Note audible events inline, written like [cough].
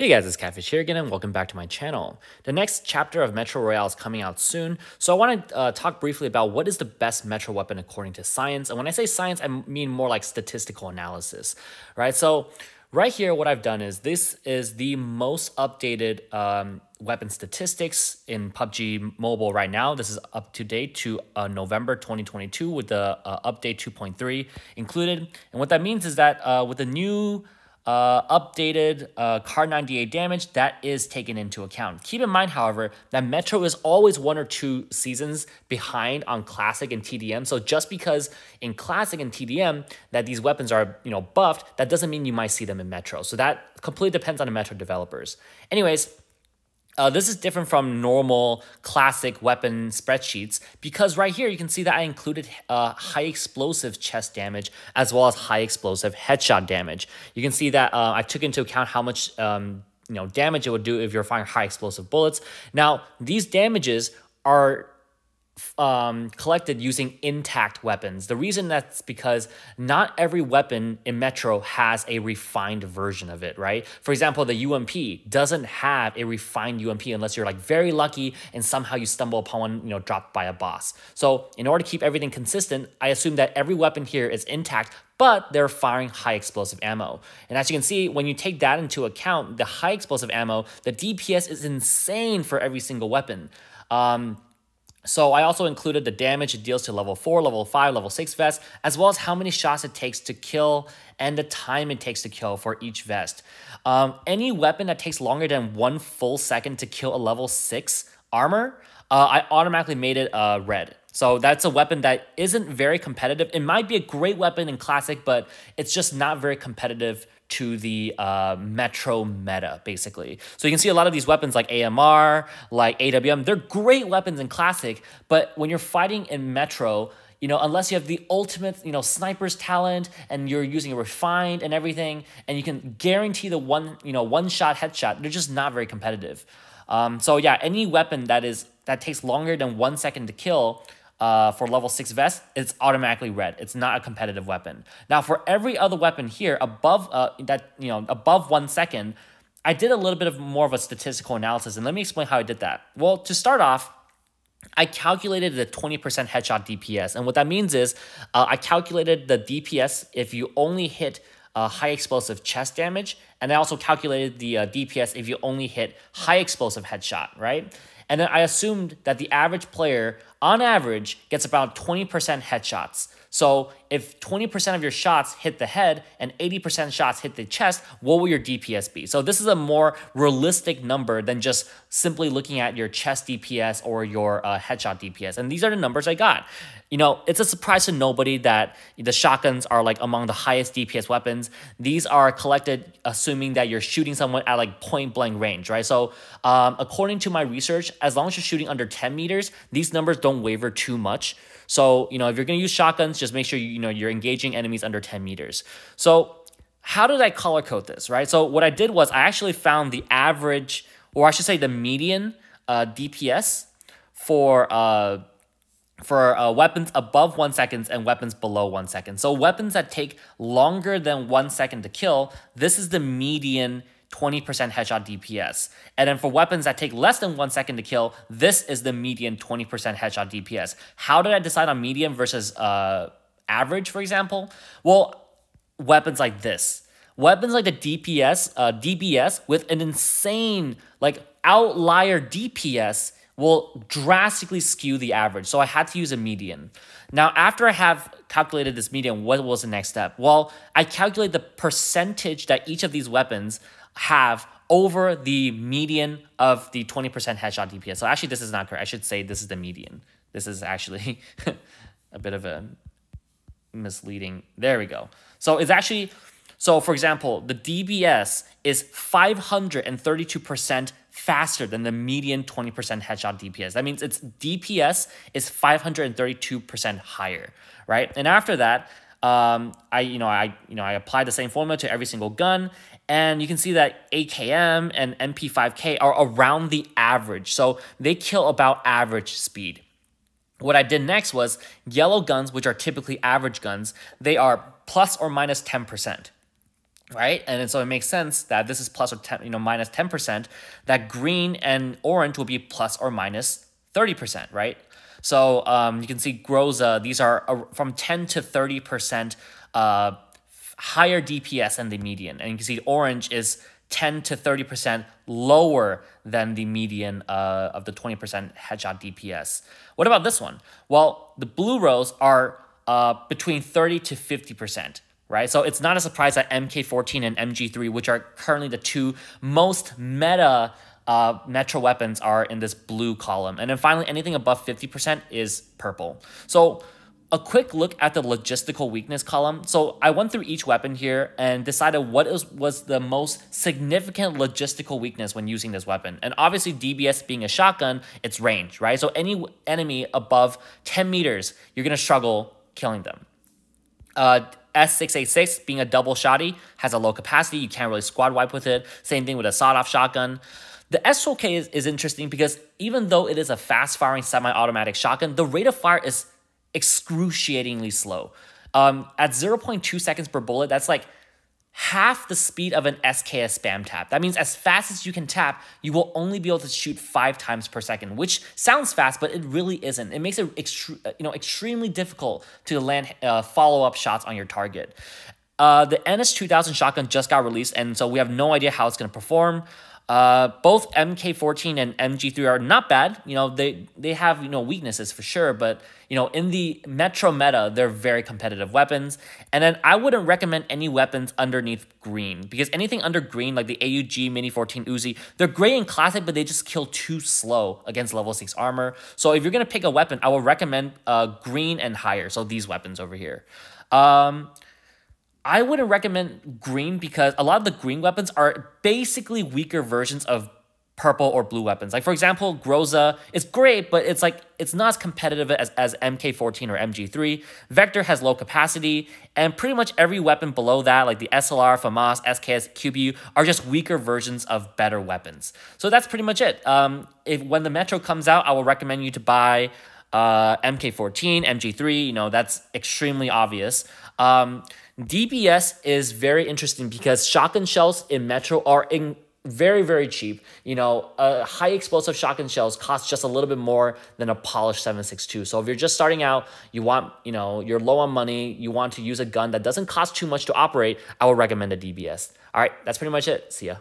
Hey guys, it's Cattfishh here again, and welcome back to my channel. The next chapter of Metro Royale is coming out soon, so I want to uh, talk briefly about what is the best Metro weapon according to science. And when I say science, I mean more like statistical analysis, right? So right here, what I've done is this is the most updated um, weapon statistics in PUBG Mobile right now. This is up to date to uh, November 2022 with the uh, update 2.3 included. And what that means is that uh, with the new uh, updated uh, Kar98 damage, that is taken into account. Keep in mind, however, that Metro is always one or two seasons behind on Classic and TDM. So just because in Classic and TDM that these weapons are you know buffed, that doesn't mean you might see them in Metro. So that completely depends on the Metro developers. Anyways, uh, this is different from normal classic weapon spreadsheets because right here you can see that I included uh, high explosive chest damage as well as high explosive headshot damage. You can see that uh, I took into account how much um, you know damage it would do if you're firing high explosive bullets. Now these damages are um, collected using intact weapons. The reason that's because not every weapon in Metro has a refined version of it, right? For example, the UMP doesn't have a refined UMP unless you're like very lucky and somehow you stumble upon one, you know, dropped by a boss. So in order to keep everything consistent, I assume that every weapon here is intact, but they're firing high explosive ammo. And as you can see, when you take that into account, the high explosive ammo, the DPS is insane for every single weapon. Um, so I also included the damage it deals to level 4, level 5, level 6 vests, as well as how many shots it takes to kill and the time it takes to kill for each vest. Um, any weapon that takes longer than one full second to kill a level 6 armor, uh, I automatically made it uh, red. So that's a weapon that isn't very competitive. It might be a great weapon in Classic, but it's just not very competitive to the uh, Metro meta, basically. So you can see a lot of these weapons like AMR, like AWM, they're great weapons in Classic, but when you're fighting in Metro, you know, unless you have the ultimate, you know, sniper's talent and you're using a refined and everything, and you can guarantee the one, you know, one shot headshot, they're just not very competitive. Um, so yeah, any weapon that is that takes longer than one second to kill, uh, for level 6 vest, it's automatically red. It's not a competitive weapon. Now, for every other weapon here above uh, that, you know, above one second, I did a little bit of more of a statistical analysis, and let me explain how I did that. Well, to start off, I calculated the 20% headshot DPS, and what that means is uh, I calculated the DPS if you only hit uh, high explosive chest damage, and I also calculated the uh, DPS if you only hit high explosive headshot, right? And then I assumed that the average player, on average, gets about 20% headshots. So if 20% of your shots hit the head and 80% shots hit the chest, what will your DPS be? So this is a more realistic number than just simply looking at your chest DPS or your uh, headshot DPS. And these are the numbers I got. You know, it's a surprise to nobody that the shotguns are like among the highest DPS weapons. These are collected assuming that you're shooting someone at like point blank range, right? So um, according to my research, as long as you're shooting under 10 meters, these numbers don't waver too much. So, you know, if you're going to use shotguns, just make sure you, you know you're engaging enemies under 10 meters. So, how did I color code this, right? So, what I did was I actually found the average, or I should say the median uh, DPS for uh, for uh, weapons above one seconds and weapons below one second. So weapons that take longer than one second to kill, this is the median 20% headshot DPS. And then for weapons that take less than one second to kill, this is the median 20% headshot DPS. How did I decide on median versus uh, average, for example? Well, weapons like this. Weapons like the DPS, uh, DBS with an insane, like outlier DPS will drastically skew the average. So I had to use a median. Now, after I have calculated this median, what was the next step? Well, I calculate the percentage that each of these weapons have over the median of the 20% headshot DPS. So actually, this is not correct. I should say this is the median. This is actually [laughs] a bit of a misleading. There we go. So it's actually, so for example, the DBS is 532% faster than the median 20% headshot DPS. That means its DPS is 532% higher, right? And after that, um, I you know I you know I applied the same formula to every single gun, and you can see that AKM and MP5K are around the average, so they kill about average speed. What I did next was yellow guns, which are typically average guns, they are plus or minus 10%. Right? And so it makes sense that this is plus or 10, you know, minus 10%, that green and orange will be plus or minus 30%, right? So um, you can see Groza, these are from 10 to 30% uh, higher DPS than the median. And you can see orange is 10 to 30% lower than the median uh, of the 20% headshot DPS. What about this one? Well, the blue rows are uh, between 30 to 50% right? So it's not a surprise that MK14 and MG3, which are currently the two most meta uh, Metro weapons, are in this blue column. And then finally, anything above 50% is purple. So a quick look at the logistical weakness column. So I went through each weapon here and decided what is, was the most significant logistical weakness when using this weapon. And obviously DBS being a shotgun, it's range, right? So any enemy above 10 meters, you're to struggle killing them. Uh, S686 being a double shotty has a low capacity. You can't really squad wipe with it. Same thing with a sawed-off shotgun. The S12K is, is interesting because even though it is a fast-firing semi-automatic shotgun, the rate of fire is excruciatingly slow. Um, at 0.2 seconds per bullet, that's like half the speed of an SKS spam tap. That means as fast as you can tap, you will only be able to shoot five times per second, which sounds fast, but it really isn't. It makes it you know extremely difficult to land uh, follow-up shots on your target. Uh, the NS2000 shotgun just got released, and so we have no idea how it's going to perform. Uh, both MK14 and MG3 are not bad. You know, they they have you know weaknesses for sure, but you know in the Metro meta, they're very competitive weapons. And then I wouldn't recommend any weapons underneath green because anything under green, like the AUG Mini 14 Uzi, they're great in classic, but they just kill too slow against level six armor. So if you're gonna pick a weapon, I would recommend uh, green and higher. So these weapons over here. Um, I wouldn't recommend green because a lot of the green weapons are basically weaker versions of purple or blue weapons. Like for example, Groza is great, but it's like it's not as competitive as, as MK14 or MG3. Vector has low capacity, and pretty much every weapon below that, like the SLR, FAMAS, SKS, QBU, are just weaker versions of better weapons. So that's pretty much it. Um, if when the Metro comes out, I will recommend you to buy uh, MK14, MG3. You know that's extremely obvious. Um, DBS is very interesting because shotgun shells in Metro are in very very cheap you know uh, high explosive shotgun shells cost just a little bit more than a polished 762 so if you're just starting out you want you know you're low on money you want to use a gun that doesn't cost too much to operate i would recommend a dbs all right that's pretty much it see ya